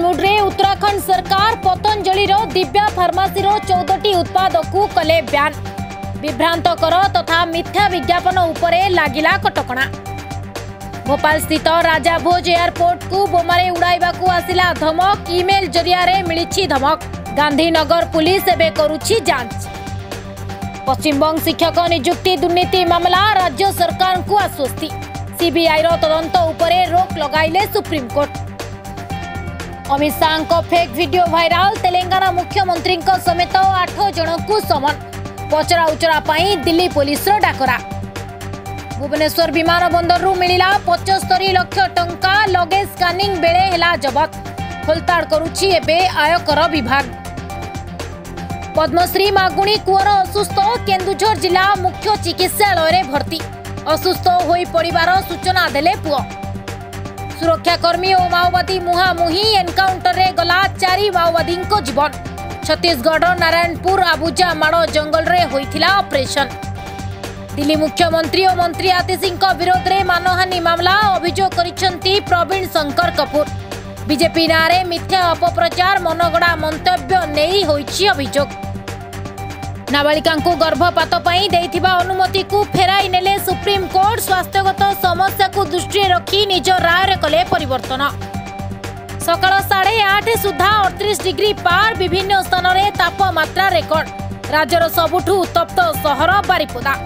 मुड रे उत्तराखंड सरकार पतंजलि दिव्या फार्मासी चौदटी उत्पाद को कले ब्यान विभ्रांतकर तथा तो मिथ्या विज्ञापन उपरे लगला कटक भोपाल स्थित राजा भोज एयरपोर्ट को बोमारे उड़ाइवा को आसला धमक इमेल जरिया मिली धमक गांधीनगर पुलिस एवं कराँच पश्चिमबंग शिक्षक निजुक्ति दुर्नीति मामला राज्य सरकार को आश्वस्ति सीबीआईर तदंत तो उपरे रोक लगे supreme court Amit Shah fake video viral Telangana मुख्यमंत्री समेत आठ जन को समन पचराउचरा दिल्ली पुलिस डाकरा भुवनेश्वर विमान बंदर मिलला पचस्तरी लक्ष टा लगेज स्कानिंग बेले जबत खोलताड़ कर आयकर विभाग पद्मश्री मगुणी कूर असुस्थ केन्दुर जिला मुख्य चिकित्सा भर्ती असुस्थ हो पड़ सूचना दे पुआ सुरक्षाकर्मी और माओवादी मुहांमुही एनकाउंटर गला चारि माओवादी जीवन छत्तीसगढ़ नारायणपुर आबुजा माड़ जंगल अपरेसन दिल्ली मुख्यमंत्री और मंत्री आतिशी विरोध में मानहानी मामला अभोग कर प्रवीण शंकर कपूर विजेपी ना मिथ्या अपप्रचार मनगढ़ा मंत्य नहीं अभोग नाबालिका गर्भपात अनुमति को फेर सुप्रीमकोर्ट स्वास्थ्यगत ସମସ୍ୟାକୁ ଦୃଷ୍ଟିରେ ରଖି ନିଜ ରାୟରେ କଲେ ପରିବର୍ତ୍ତନ ସକାଳ ସାଢ଼େ ଆଠ ସୁଦ୍ଧା ଅଠତିରିଶ ଡିଗ୍ରୀ ପାର ବିଭିନ୍ନ ସ୍ଥାନରେ ତାପମାତ୍ରା ରେକର୍ଡ ରାଜ୍ୟର ସବୁଠୁ ଉତ୍ତପ୍ତ ସହର ବାରିପଦା